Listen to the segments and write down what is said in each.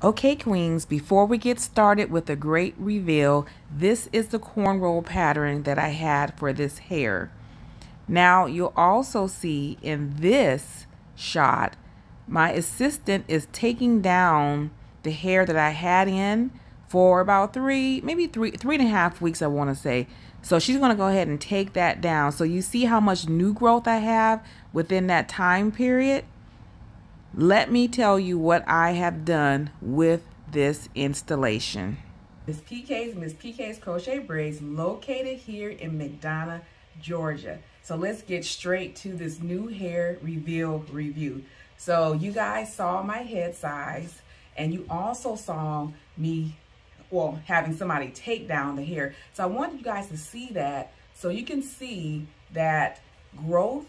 Okay, queens, before we get started with the great reveal, this is the cornrow pattern that I had for this hair. Now, you'll also see in this shot, my assistant is taking down the hair that I had in for about three, maybe three, three and a half weeks, I want to say. So she's going to go ahead and take that down. So you see how much new growth I have within that time period? Let me tell you what I have done with this installation. Miss PK's Miss PK's Crochet Braids located here in McDonough, Georgia. So let's get straight to this new hair reveal review. So you guys saw my head size and you also saw me, well, having somebody take down the hair. So I wanted you guys to see that so you can see that growth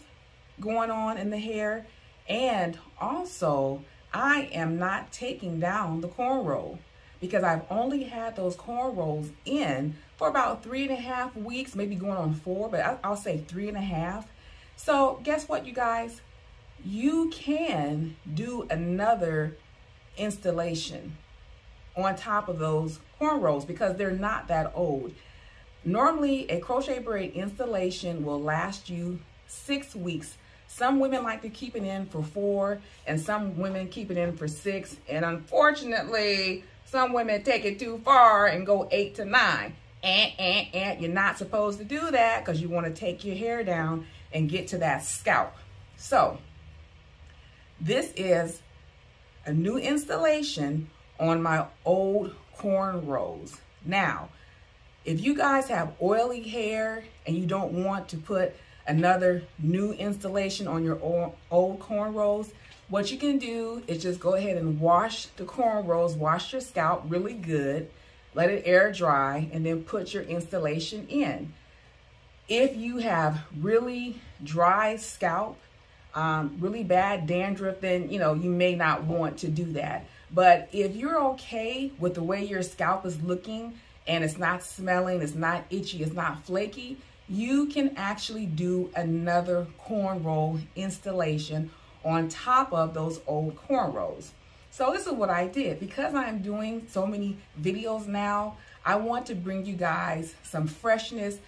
going on in the hair and also, I am not taking down the corn cornrow because I've only had those corn cornrows in for about three and a half weeks, maybe going on four, but I'll say three and a half. So guess what, you guys? You can do another installation on top of those corn cornrows because they're not that old. Normally, a crochet braid installation will last you six weeks some women like to keep it in for four and some women keep it in for six. And unfortunately, some women take it too far and go eight to nine. And, and, and you're not supposed to do that because you want to take your hair down and get to that scalp. So this is a new installation on my old cornrows. Now, if you guys have oily hair and you don't want to put another new installation on your old, old cornrows, what you can do is just go ahead and wash the cornrows, wash your scalp really good, let it air dry, and then put your installation in. If you have really dry scalp, um, really bad dandruff, then, you know, you may not want to do that. But if you're okay with the way your scalp is looking and it's not smelling, it's not itchy, it's not flaky, you can actually do another corn cornrow installation on top of those old corn cornrows. So this is what I did. Because I'm doing so many videos now, I want to bring you guys some freshness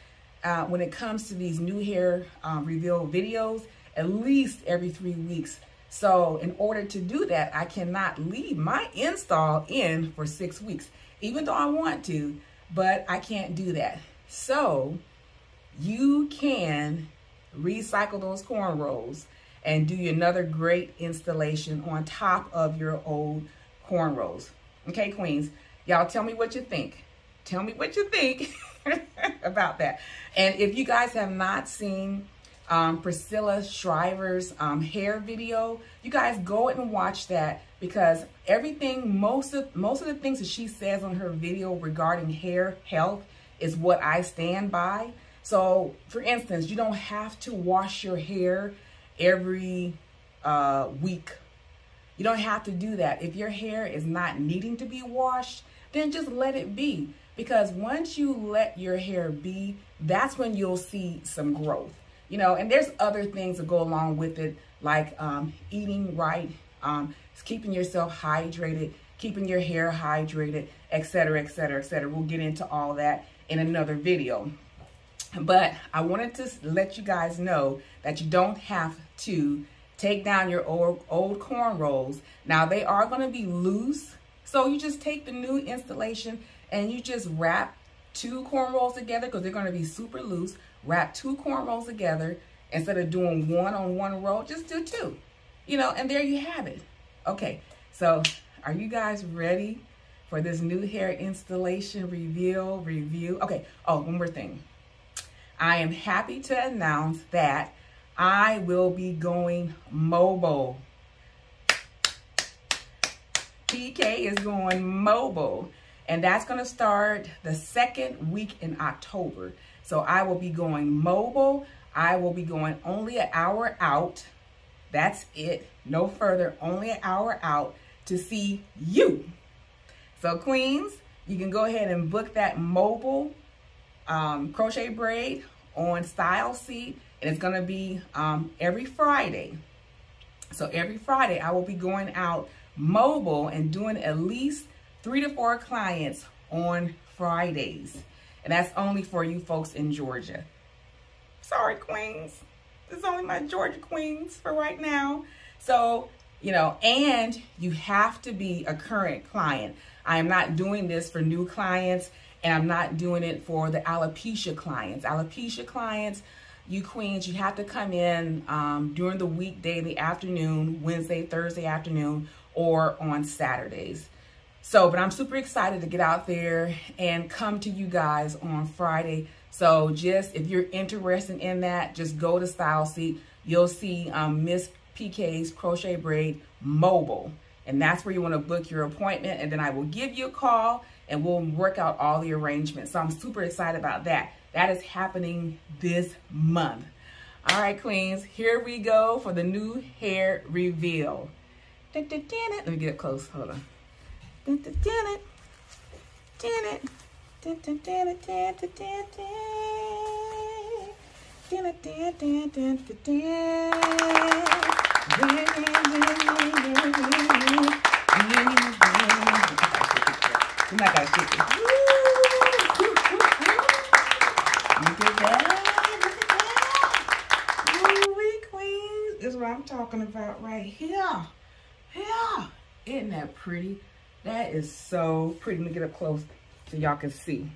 uh, when it comes to these new hair um, reveal videos, at least every three weeks. So in order to do that, I cannot leave my install in for six weeks, even though I want to, but I can't do that. So you can recycle those cornrows and do another great installation on top of your old cornrows. Okay, queens, y'all tell me what you think. Tell me what you think about that. And if you guys have not seen um, Priscilla Shriver's um, hair video, you guys go and watch that because everything, most of, most of the things that she says on her video regarding hair health is what I stand by. So for instance, you don't have to wash your hair every uh, week. You don't have to do that. If your hair is not needing to be washed, then just let it be. Because once you let your hair be, that's when you'll see some growth. You know, and there's other things that go along with it, like um, eating right, um, keeping yourself hydrated, keeping your hair hydrated, etc., etc., etc. We'll get into all that in another video. But I wanted to let you guys know that you don't have to take down your old, old cornrows. Now they are going to be loose. So you just take the new installation and you just wrap two cornrows together because they're going to be super loose. Wrap two cornrows together instead of doing one on one row. Just do two, you know, and there you have it. Okay, so are you guys ready for this new hair installation reveal review? Okay, oh, one more thing. I am happy to announce that I will be going mobile. PK is going mobile. And that's going to start the second week in October. So I will be going mobile. I will be going only an hour out. That's it. No further. Only an hour out to see you. So queens, you can go ahead and book that mobile um, crochet braid on StyleSeat, and it's going to be um, every Friday. So every Friday, I will be going out mobile and doing at least three to four clients on Fridays. And that's only for you folks in Georgia. Sorry, Queens. It's only my Georgia Queens for right now. So, you know, and you have to be a current client. I am not doing this for new clients and I'm not doing it for the alopecia clients. Alopecia clients, you queens, you have to come in um, during the weekday, the afternoon, Wednesday, Thursday afternoon, or on Saturdays. So, but I'm super excited to get out there and come to you guys on Friday. So just, if you're interested in that, just go to StyleSeat. You'll see um, Miss PK's Crochet Braid Mobile. And that's where you want to book your appointment. And then I will give you a call and we'll work out all the arrangements. So I'm super excited about that. That is happening this month. All right, queens, here we go for the new hair reveal. Let me get it close. Hold on. Might gotta kick it. Look at that. Look at that. Ooh, queens. Is what I'm talking about right here. Yeah. Isn't that pretty? That is so pretty. Let me get up close so y'all can see.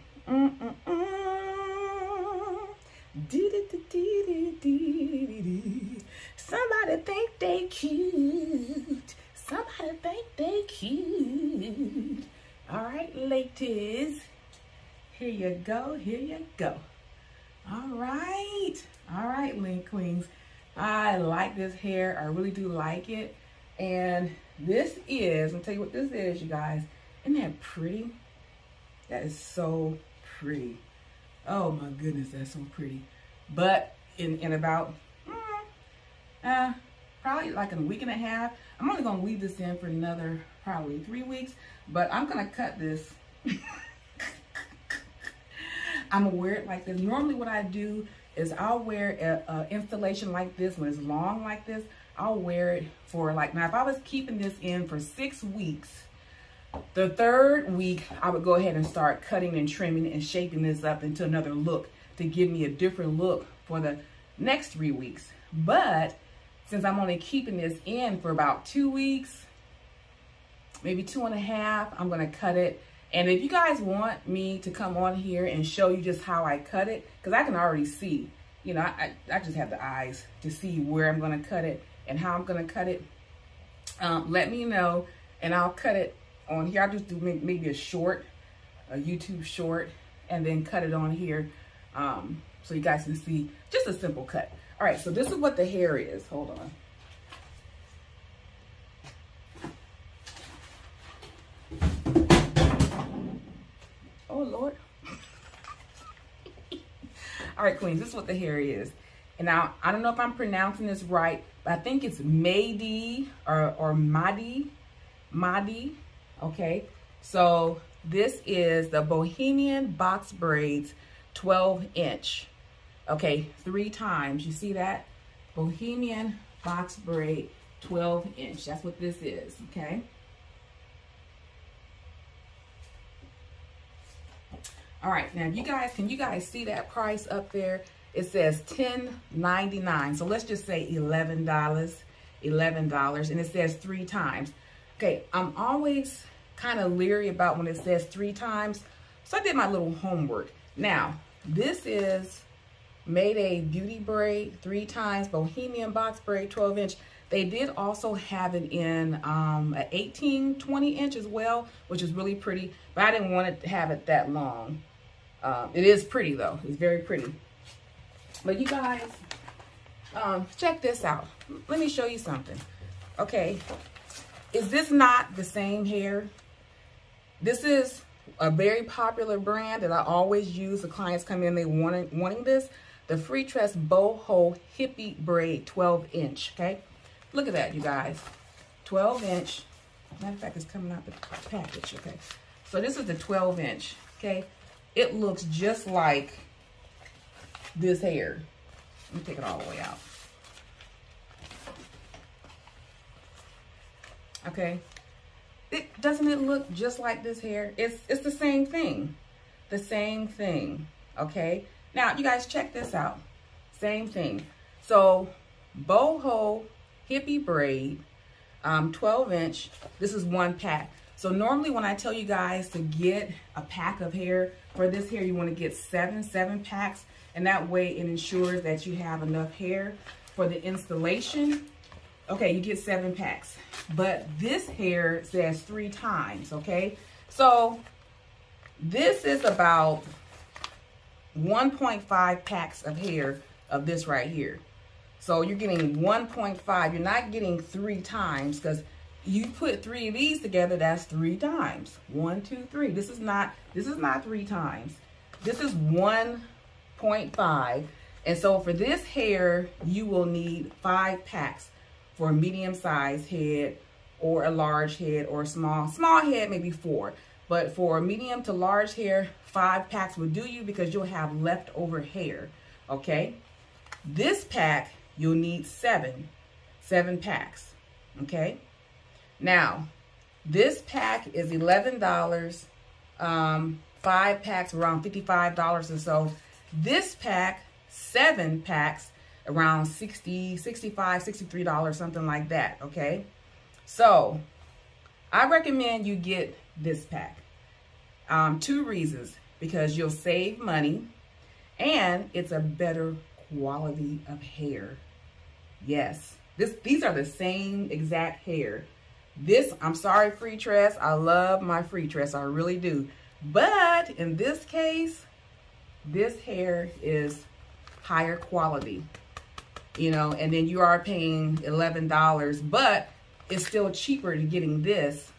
Somebody think they cute. Somebody think they cute. All right, ladies. Here you go, here you go. All right, all right, Link Queens. I like this hair, I really do like it. And this is, I'll tell you what this is, you guys. Isn't that pretty? That is so pretty. Oh my goodness, that's so pretty. But in, in about, mm, uh, probably like in a week and a half, I'm only gonna leave this in for another probably three weeks, but I'm gonna cut this. I'm gonna wear it like this. Normally what I do is I'll wear an installation like this, when it's long like this, I'll wear it for like, now if I was keeping this in for six weeks, the third week, I would go ahead and start cutting and trimming and shaping this up into another look to give me a different look for the next three weeks. But since I'm only keeping this in for about two weeks, maybe two and a half. I'm to cut it. And if you guys want me to come on here and show you just how I cut it, because I can already see, you know, I, I just have the eyes to see where I'm to cut it and how I'm to cut it. Um, let me know and I'll cut it on here. I'll just do maybe a short, a YouTube short, and then cut it on here um, so you guys can see just a simple cut. All right, so this is what the hair is. Hold on. Oh, Lord. All right, queens, this is what the hair is. And now, I don't know if I'm pronouncing this right, but I think it's Madi or, or Madi, Madi, okay? So this is the Bohemian Box Braids 12 inch, okay? Three times, you see that? Bohemian Box Braid 12 inch, that's what this is, okay? All right, now you guys, can you guys see that price up there? It says $10.99. So let's just say $11, $11, and it says three times. Okay, I'm always kind of leery about when it says three times. So I did my little homework. Now, this is Mayde Beauty Braid, three times, Bohemian Box Braid, 12 inch. They did also have it in um, an 18, 20 inch as well, which is really pretty, but I didn't want to have it that long. Um, it is pretty though, it's very pretty. But you guys, um, check this out. Let me show you something. Okay, is this not the same hair? This is a very popular brand that I always use. The clients come in, they wanting, wanting this. The Free Freetress Boho Hippie Braid 12 inch, okay? Look at that, you guys. 12 inch. Matter of fact, it's coming out the package, okay? So this is the 12 inch, okay? It looks just like this hair. Let me take it all the way out. Okay, it doesn't it look just like this hair? It's it's the same thing. The same thing. Okay. Now you guys check this out. Same thing. So boho hippie braid, um, 12 inch. This is one pack. So normally when I tell you guys to get a pack of hair, for this hair you want to get seven, seven packs. And that way it ensures that you have enough hair for the installation. Okay, you get seven packs. But this hair says three times, okay? So this is about 1.5 packs of hair of this right here. So you're getting 1.5. You're not getting three times because you put three of these together, that's three times. One, two, three. This is not, this is not three times. This is 1.5. And so for this hair, you will need five packs for a medium-sized head or a large head or a small, small head, maybe four. But for medium to large hair, five packs will do you because you'll have leftover hair, okay? This pack, you'll need seven, seven packs, okay? Now, this pack is $11, um, five packs around $55 or so. This pack, seven packs, around 60 65 $63, something like that, okay? So, I recommend you get this pack. Um, two reasons. Because you'll save money and it's a better quality of hair. Yes, this these are the same exact hair. This, I'm sorry, Freetress. I love my Freetress. I really do. But in this case, this hair is higher quality. You know, and then you are paying $11, but it's still cheaper to getting this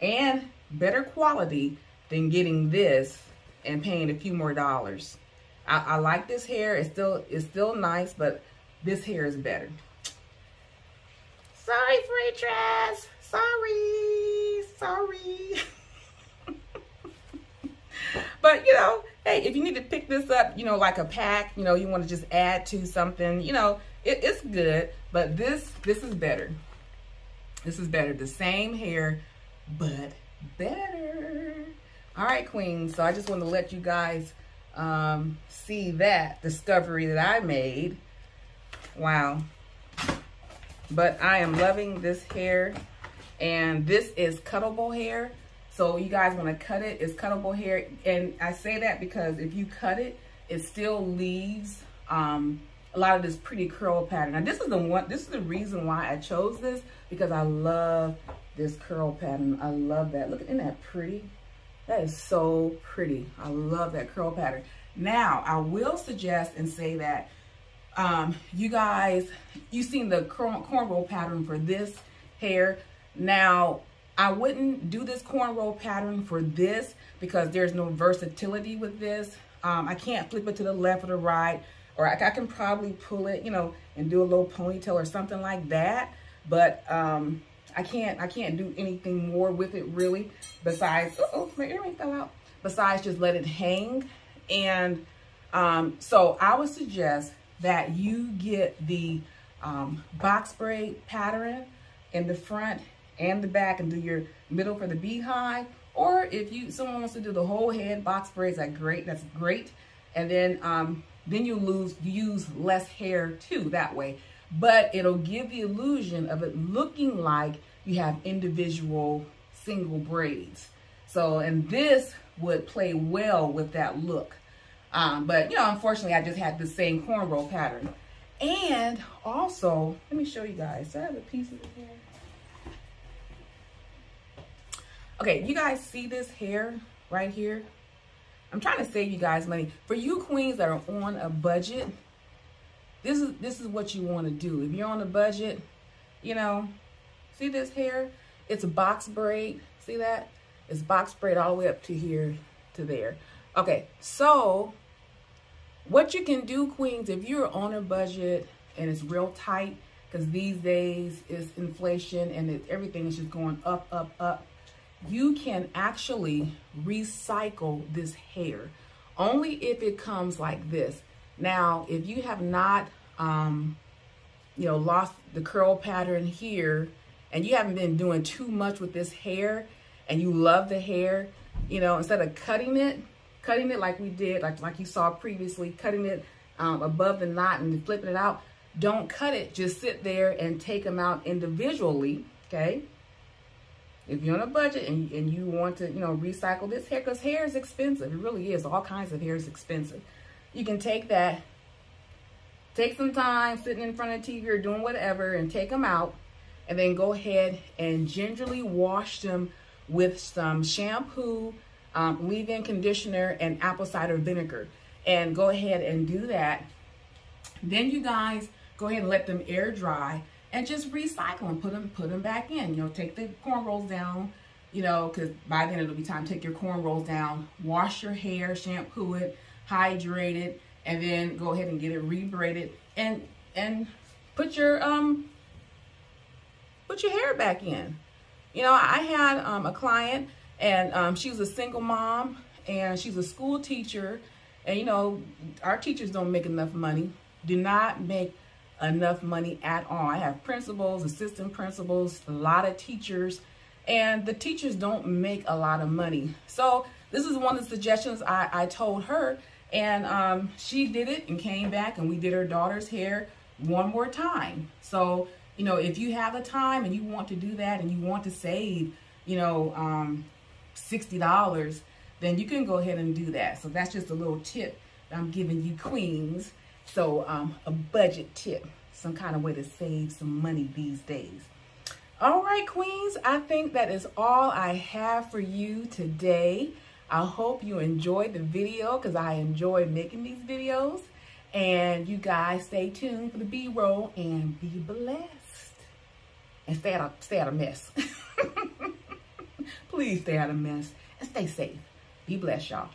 and better quality than getting this and paying a few more dollars. I, I like this hair. It's still it's still nice, but this hair is better. Sorry, Freetress. Sorry. Sorry. but, you know, hey, if you need to pick this up, you know, like a pack, you know, you want to just add to something, you know, it, it's good. But this, this is better. This is better. The same hair, but better. All right, Queen. So I just want to let you guys um, see that discovery that I made. Wow. But I am loving this hair. And this is cuttable hair. So you guys want to cut it, it's cuttable hair. And I say that because if you cut it, it still leaves um, a lot of this pretty curl pattern. Now this is the one, this is the reason why I chose this because I love this curl pattern. I love that. Look, isn't that pretty? That is so pretty. I love that curl pattern. Now, I will suggest and say that um, you guys, you've seen the cornrow pattern for this hair. Now, I wouldn't do this cornrow pattern for this because there's no versatility with this. Um, I can't flip it to the left or the right, or I, I, can probably pull it, you know, and do a little ponytail or something like that. But um, I can't I can't do anything more with it really besides, uh oh, my earring fell out. Besides just let it hang. And um, so I would suggest that you get the um, box braid pattern in the front and the back and do your middle for the beehive. Or if you someone wants to do the whole head box braids, that great, that's great. And then um, then you lose use less hair too that way but it'll give the illusion of it looking like you have individual single braids. So, and this would play well with that look. Um, but, you know, unfortunately, I just had the same cornrow pattern. And also, let me show you guys. Do I have a piece of it here? Okay, you guys see this hair right here? I'm trying to save you guys money. For you queens that are on a budget, this is this is what you want to do. If you're on a budget, you know, see this hair? It's a box braid. See that? It's box braid all the way up to here to there. Okay, so what you can do, queens, if you're on a budget and it's real tight, because these days is inflation and it, everything is just going up, up, up, you can actually recycle this hair only if it comes like this. Now, if you have not, um, you know, lost the curl pattern here and you haven't been doing too much with this hair and you love the hair, you know, instead of cutting it, cutting it like we did, like, like you saw previously, cutting it um, above the knot and flipping it out, don't cut it. Just sit there and take them out individually, okay? If you're on a budget and, and you want to, you know, recycle this hair, because hair is expensive. It really is. All kinds of hair is expensive. You can take that, take some time sitting in front of TV or doing whatever and take them out and then go ahead and gingerly wash them with some shampoo, um, leave-in conditioner, and apple cider vinegar. And go ahead and do that. Then you guys go ahead and let them air dry and just recycle them, put them, put them back in. You know, take the cornrows down, you know, because by then it'll be time to take your cornrows down, wash your hair, shampoo it, hydrate it, and then go ahead and get it rebraided and and put your um put your hair back in. You know, I had um, a client and um, she was a single mom and she's a school teacher. And, you know, our teachers don't make enough money, do not make enough money at all. I have principals, assistant principals, a lot of teachers, and the teachers don't make a lot of money. So this is one of the suggestions I, I told her, and um, she did it and came back, and we did her daughter's hair one more time. So you know, if you have the time and you want to do that and you want to save, you know, um, $60, then you can go ahead and do that. So that's just a little tip that I'm giving you queens. So um, a budget tip, some kind of way to save some money these days. All right, queens, I think that is all I have for you today. I hope you enjoyed the video because I enjoy making these videos. And you guys stay tuned for the B-roll and be blessed and stay out of, stay out of mess. Please stay out of mess and stay safe. Be blessed, y'all.